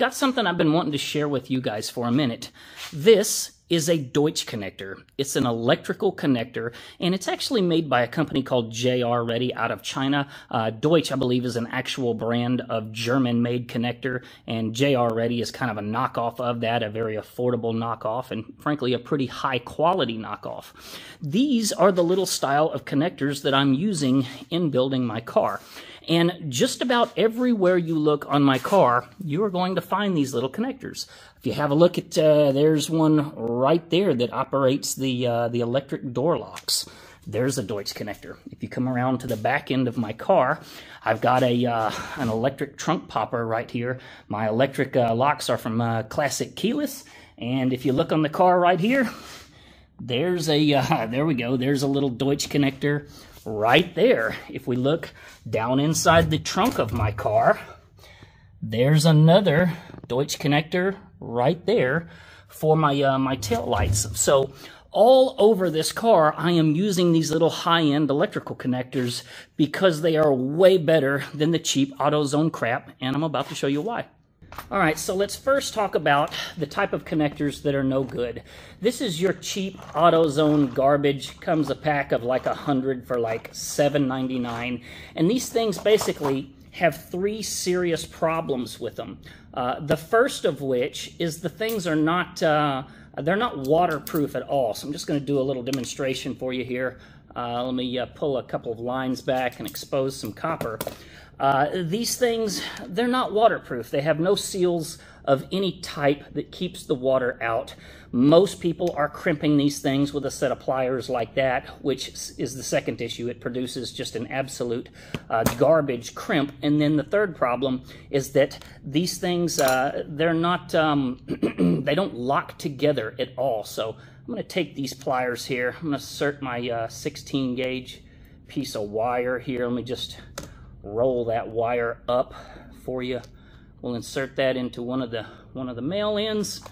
got something I've been wanting to share with you guys for a minute. This is a Deutsch connector. It's an electrical connector, and it's actually made by a company called JR Ready out of China. Uh, Deutsch, I believe, is an actual brand of German-made connector, and JR Ready is kind of a knockoff of that, a very affordable knockoff, and frankly, a pretty high-quality knockoff. These are the little style of connectors that I'm using in building my car. And just about everywhere you look on my car, you are going to find these little connectors. If you have a look at, uh, there's one right there that operates the, uh, the electric door locks. There's a Deutsch connector. If you come around to the back end of my car, I've got a uh, an electric trunk popper right here. My electric uh, locks are from uh, Classic Keyless. And if you look on the car right here, there's a, uh, there we go, there's a little Deutsch connector right there. If we look down inside the trunk of my car, there's another Deutsch connector right there for my uh, my tail lights. So all over this car, I am using these little high-end electrical connectors because they are way better than the cheap AutoZone crap, and I'm about to show you why. All right, so let's first talk about the type of connectors that are no good. This is your cheap AutoZone garbage. Comes a pack of like a hundred for like $7.99. And these things basically have three serious problems with them. Uh, the first of which is the things are not uh, they're not waterproof at all. So I'm just going to do a little demonstration for you here. Uh, let me uh, pull a couple of lines back and expose some copper. Uh, these things, they're not waterproof. They have no seals of any type that keeps the water out. Most people are crimping these things with a set of pliers like that, which is the second issue. It produces just an absolute uh, garbage crimp. And then the third problem is that these things, uh, they're not, um, they don't lock together at all. So I'm going to take these pliers here. I'm going to insert my uh, 16 gauge piece of wire here. Let me just roll that wire up for you. We'll insert that into one of the one of the male ends,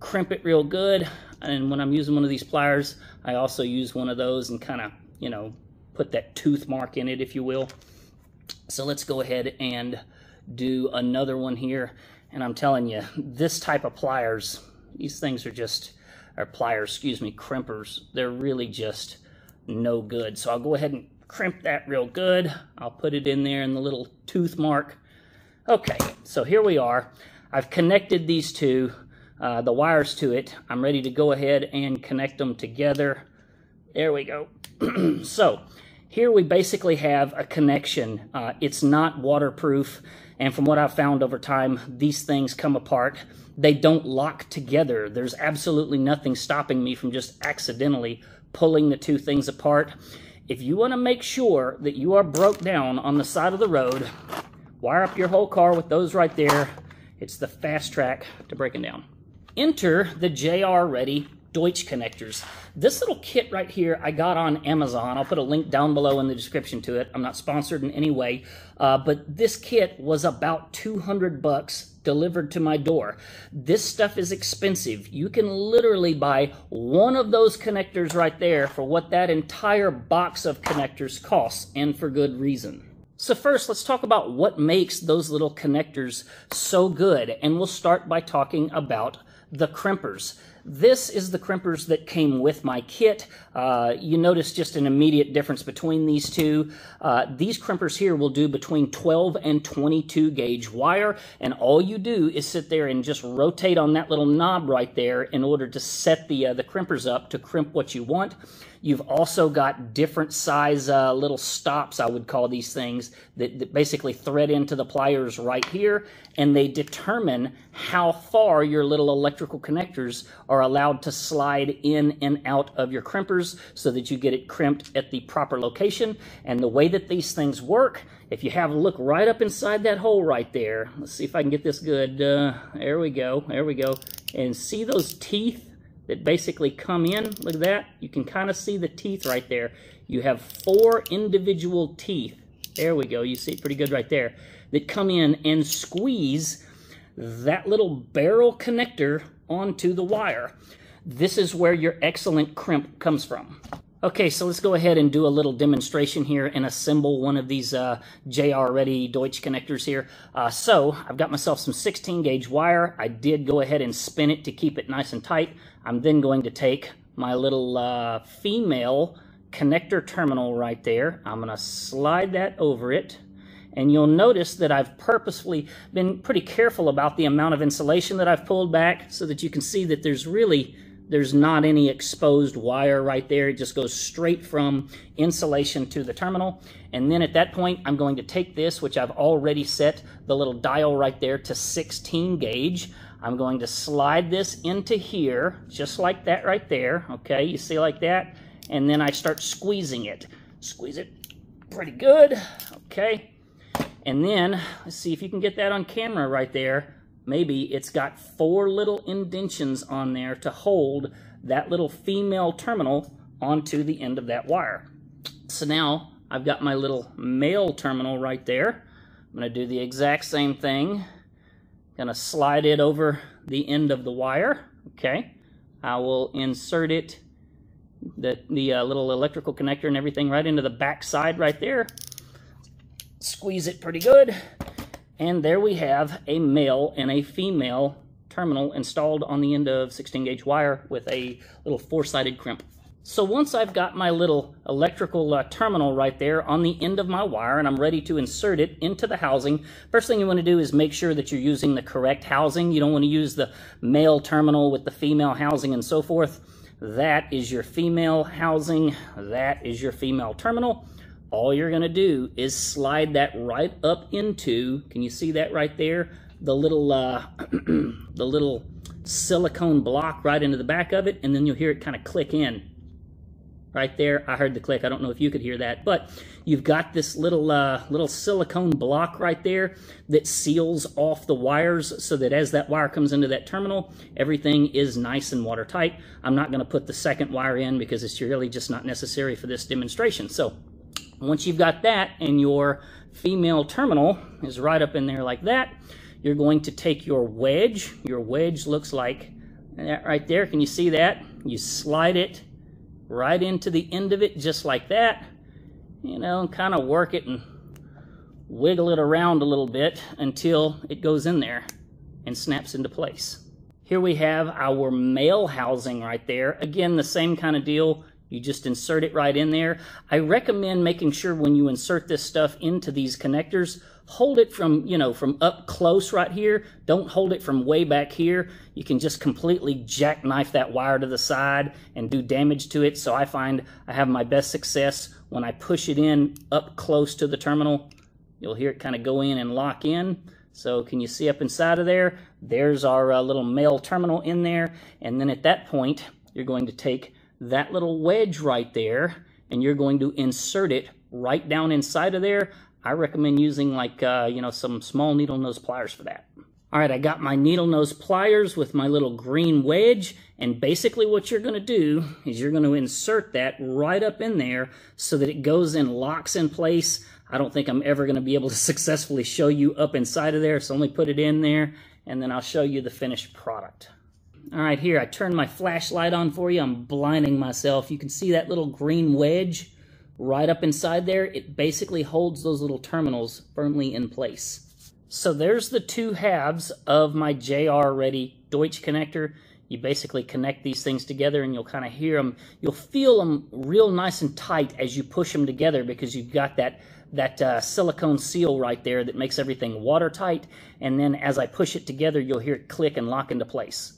crimp it real good, and when I'm using one of these pliers, I also use one of those and kind of, you know, put that tooth mark in it, if you will. So let's go ahead and do another one here. And I'm telling you, this type of pliers, these things are just, or pliers, excuse me, crimpers, they're really just no good. So I'll go ahead and crimp that real good. I'll put it in there in the little tooth mark. Okay, so here we are. I've connected these two, uh, the wires to it. I'm ready to go ahead and connect them together. There we go. so here we basically have a connection. Uh, it's not waterproof, and from what I've found over time, these things come apart. They don't lock together. There's absolutely nothing stopping me from just accidentally pulling the two things apart. If you want to make sure that you are broke down on the side of the road, wire up your whole car with those right there. It's the fast track to breaking down. Enter the JR Ready Deutsch connectors. This little kit right here I got on Amazon. I'll put a link down below in the description to it. I'm not sponsored in any way, uh, but this kit was about 200 bucks delivered to my door. This stuff is expensive. You can literally buy one of those connectors right there for what that entire box of connectors costs, and for good reason. So first, let's talk about what makes those little connectors so good, and we'll start by talking about the crimpers. This is the crimpers that came with my kit. Uh, you notice just an immediate difference between these two. Uh, these crimpers here will do between 12 and 22 gauge wire, and all you do is sit there and just rotate on that little knob right there in order to set the, uh, the crimpers up to crimp what you want. You've also got different size uh, little stops, I would call these things, that, that basically thread into the pliers right here, and they determine how far your little electrical connectors are allowed to slide in and out of your crimpers so that you get it crimped at the proper location. And the way that these things work, if you have a look right up inside that hole right there, let's see if I can get this good. Uh, there we go, there we go. And see those teeth that basically come in. Look at that. You can kind of see the teeth right there. You have four individual teeth. There we go. You see it pretty good right there. That come in and squeeze that little barrel connector onto the wire. This is where your excellent crimp comes from. Okay, so let's go ahead and do a little demonstration here and assemble one of these uh, JR Ready Deutsch connectors here. Uh, so I've got myself some 16 gauge wire. I did go ahead and spin it to keep it nice and tight. I'm then going to take my little uh, female connector terminal right there. I'm going to slide that over it. And you'll notice that I've purposefully been pretty careful about the amount of insulation that I've pulled back so that you can see that there's really there's not any exposed wire right there. It just goes straight from insulation to the terminal. And then at that point, I'm going to take this, which I've already set the little dial right there to 16 gauge. I'm going to slide this into here, just like that right there. Okay, you see like that? And then I start squeezing it. Squeeze it pretty good. Okay. And then, let's see if you can get that on camera right there maybe it's got four little indentions on there to hold that little female terminal onto the end of that wire. So now I've got my little male terminal right there. I'm going to do the exact same thing. Going to slide it over the end of the wire. Okay. I will insert it, the, the uh, little electrical connector and everything right into the back side right there. Squeeze it pretty good. And there we have a male and a female terminal installed on the end of 16 gauge wire with a little four-sided crimp. So once I've got my little electrical uh, terminal right there on the end of my wire and I'm ready to insert it into the housing, first thing you want to do is make sure that you're using the correct housing. You don't want to use the male terminal with the female housing and so forth. That is your female housing. That is your female terminal all you're going to do is slide that right up into, can you see that right there? The little, uh, the little silicone block right into the back of it, and then you'll hear it kind of click in. Right there, I heard the click. I don't know if you could hear that, but you've got this little uh, little silicone block right there that seals off the wires so that as that wire comes into that terminal, everything is nice and watertight. I'm not going to put the second wire in because it's really just not necessary for this demonstration. So once you've got that and your female terminal is right up in there like that, you're going to take your wedge. Your wedge looks like that right there. Can you see that? You slide it right into the end of it just like that. You know, and kind of work it and wiggle it around a little bit until it goes in there and snaps into place. Here we have our male housing right there. Again, the same kind of deal. You just insert it right in there. I recommend making sure when you insert this stuff into these connectors, hold it from, you know, from up close right here. Don't hold it from way back here. You can just completely jackknife that wire to the side and do damage to it. So I find I have my best success when I push it in up close to the terminal. You'll hear it kind of go in and lock in. So can you see up inside of there? There's our uh, little male terminal in there. And then at that point, you're going to take that little wedge right there and you're going to insert it right down inside of there. I recommend using like, uh, you know, some small needle nose pliers for that. All right, I got my needle nose pliers with my little green wedge, and basically what you're going to do is you're going to insert that right up in there so that it goes and locks in place. I don't think I'm ever going to be able to successfully show you up inside of there, so only put it in there, and then I'll show you the finished product. All right, here, I turned my flashlight on for you. I'm blinding myself. You can see that little green wedge right up inside there. It basically holds those little terminals firmly in place. So there's the two halves of my JR Ready Deutsch connector. You basically connect these things together and you'll kind of hear them. You'll feel them real nice and tight as you push them together because you've got that that uh, silicone seal right there that makes everything watertight. And then as I push it together, you'll hear it click and lock into place.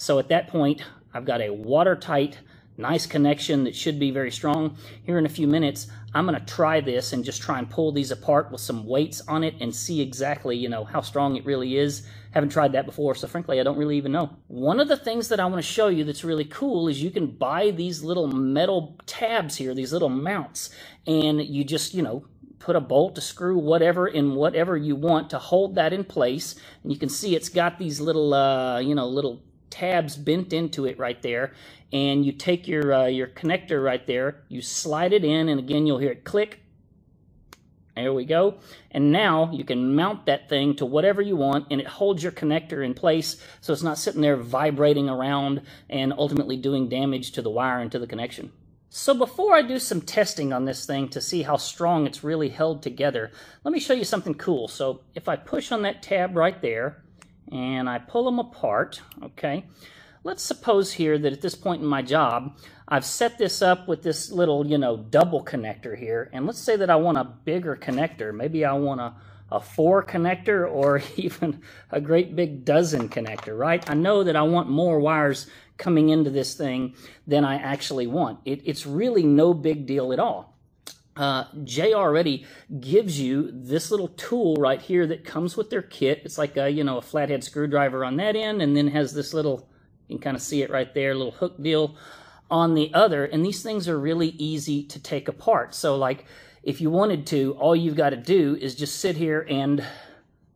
So at that point, I've got a watertight, nice connection that should be very strong. Here in a few minutes, I'm going to try this and just try and pull these apart with some weights on it and see exactly, you know, how strong it really is. Haven't tried that before, so frankly, I don't really even know. One of the things that I want to show you that's really cool is you can buy these little metal tabs here, these little mounts, and you just, you know, put a bolt, a screw, whatever, in whatever you want to hold that in place. And you can see it's got these little, uh, you know, little tabs bent into it right there and you take your uh, your connector right there you slide it in and again you'll hear it click There we go. And now you can mount that thing to whatever you want and it holds your connector in place so it's not sitting there vibrating around and ultimately doing damage to the wire and to the connection. So before I do some testing on this thing to see how strong it's really held together, let me show you something cool. So if I push on that tab right there and I pull them apart, okay, let's suppose here that at this point in my job, I've set this up with this little, you know, double connector here. And let's say that I want a bigger connector. Maybe I want a, a four connector or even a great big dozen connector, right? I know that I want more wires coming into this thing than I actually want. It, it's really no big deal at all. Uh, JR Ready gives you this little tool right here that comes with their kit. It's like a, you know, a flathead screwdriver on that end and then has this little, you can kind of see it right there, little hook deal on the other. And these things are really easy to take apart. So like if you wanted to, all you've got to do is just sit here and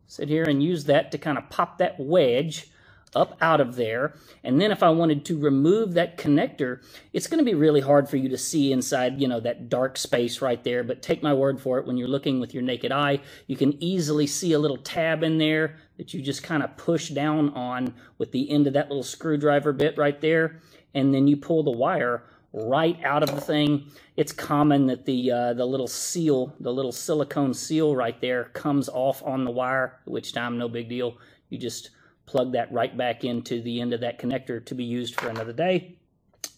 sit here and use that to kind of pop that wedge up out of there. And then if I wanted to remove that connector, it's going to be really hard for you to see inside, you know, that dark space right there. But take my word for it, when you're looking with your naked eye, you can easily see a little tab in there that you just kind of push down on with the end of that little screwdriver bit right there and then you pull the wire right out of the thing. It's common that the uh, the little seal, the little silicone seal right there comes off on the wire, which time no big deal. You just plug that right back into the end of that connector to be used for another day.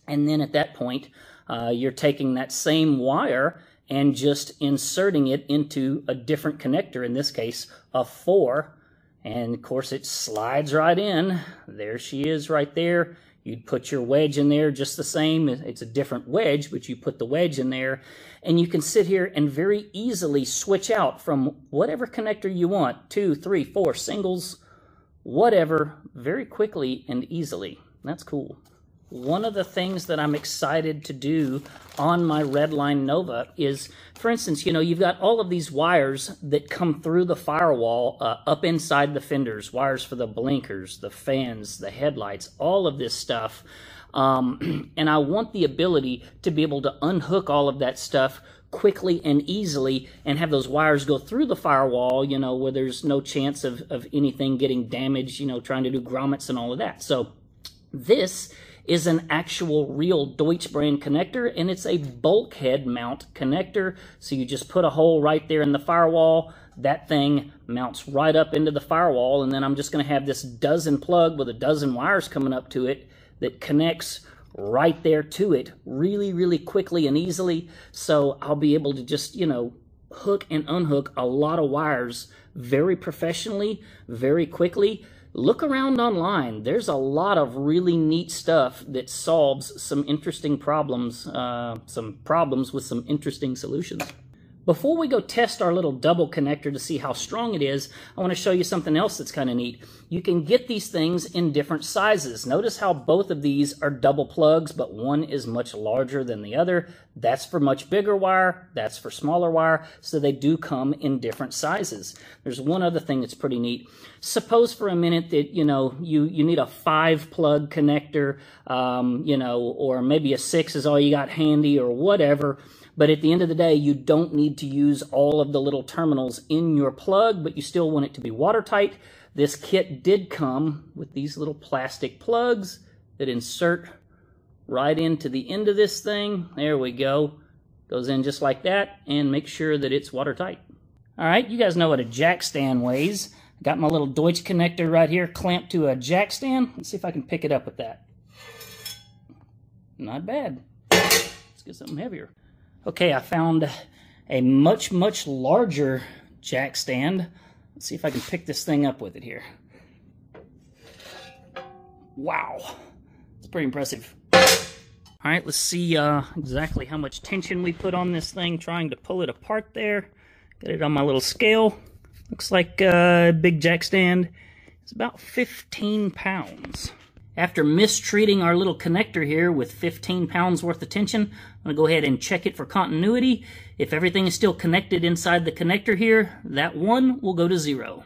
And then at that point, uh, you're taking that same wire and just inserting it into a different connector, in this case, a 4. And of course, it slides right in. There she is right there. You'd put your wedge in there just the same. It's a different wedge, but you put the wedge in there and you can sit here and very easily switch out from whatever connector you want, two, three, four, singles, whatever, very quickly and easily. That's cool. One of the things that I'm excited to do on my Redline Nova is, for instance, you know, you've got all of these wires that come through the firewall uh, up inside the fenders, wires for the blinkers, the fans, the headlights, all of this stuff. Um, and I want the ability to be able to unhook all of that stuff quickly and easily and have those wires go through the firewall, you know, where there's no chance of, of anything getting damaged, you know, trying to do grommets and all of that. So this is an actual real Deutsch brand connector and it's a bulkhead mount connector. So you just put a hole right there in the firewall. That thing mounts right up into the firewall and then I'm just going to have this dozen plug with a dozen wires coming up to it that connects right there to it really, really quickly and easily. So I'll be able to just, you know, hook and unhook a lot of wires very professionally, very quickly look around online. There's a lot of really neat stuff that solves some interesting problems, uh, some problems with some interesting solutions. Before we go test our little double connector to see how strong it is, I want to show you something else that's kind of neat. You can get these things in different sizes. Notice how both of these are double plugs, but one is much larger than the other. That's for much bigger wire, that's for smaller wire, so they do come in different sizes. There's one other thing that's pretty neat. Suppose for a minute that, you know, you, you need a five plug connector, um, you know, or maybe a six is all you got handy or whatever. But at the end of the day, you don't need to use all of the little terminals in your plug, but you still want it to be watertight. This kit did come with these little plastic plugs that insert right into the end of this thing. There we go. Goes in just like that and make sure that it's watertight. All right, you guys know what a jack stand weighs. Got my little Deutsch connector right here clamped to a jack stand. Let's see if I can pick it up with that. Not bad. Let's get something heavier. Okay, I found a much, much larger jack stand. Let's see if I can pick this thing up with it here. Wow, it's pretty impressive. All right, let's see uh, exactly how much tension we put on this thing trying to pull it apart there. Get it on my little scale. Looks like a uh, big jack stand. It's about 15 pounds. After mistreating our little connector here with 15 pounds worth of tension, I'm to go ahead and check it for continuity. If everything is still connected inside the connector here, that one will go to zero.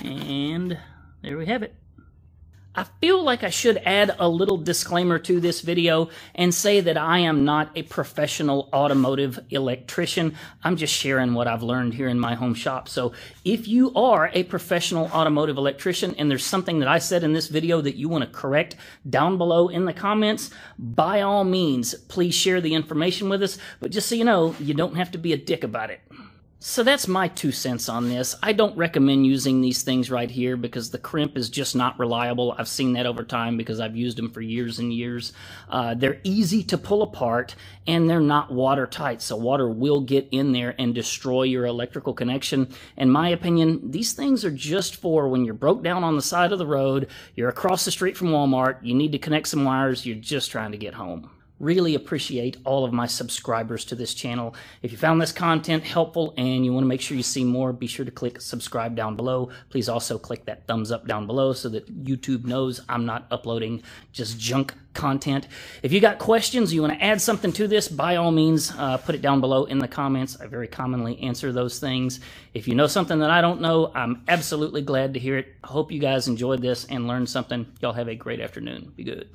And there we have it. I feel like I should add a little disclaimer to this video and say that I am not a professional automotive electrician. I'm just sharing what I've learned here in my home shop. So if you are a professional automotive electrician and there's something that I said in this video that you want to correct down below in the comments, by all means, please share the information with us. But just so you know, you don't have to be a dick about it. So that's my two cents on this. I don't recommend using these things right here because the crimp is just not reliable. I've seen that over time because I've used them for years and years. Uh, they're easy to pull apart and they're not watertight, so water will get in there and destroy your electrical connection. In my opinion, these things are just for when you're broke down on the side of the road, you're across the street from Walmart, you need to connect some wires, you're just trying to get home. Really appreciate all of my subscribers to this channel. If you found this content helpful and you want to make sure you see more, be sure to click subscribe down below. Please also click that thumbs up down below so that YouTube knows I'm not uploading just junk content. If you got questions, you want to add something to this, by all means, uh, put it down below in the comments. I very commonly answer those things. If you know something that I don't know, I'm absolutely glad to hear it. I hope you guys enjoyed this and learned something. Y'all have a great afternoon. Be good.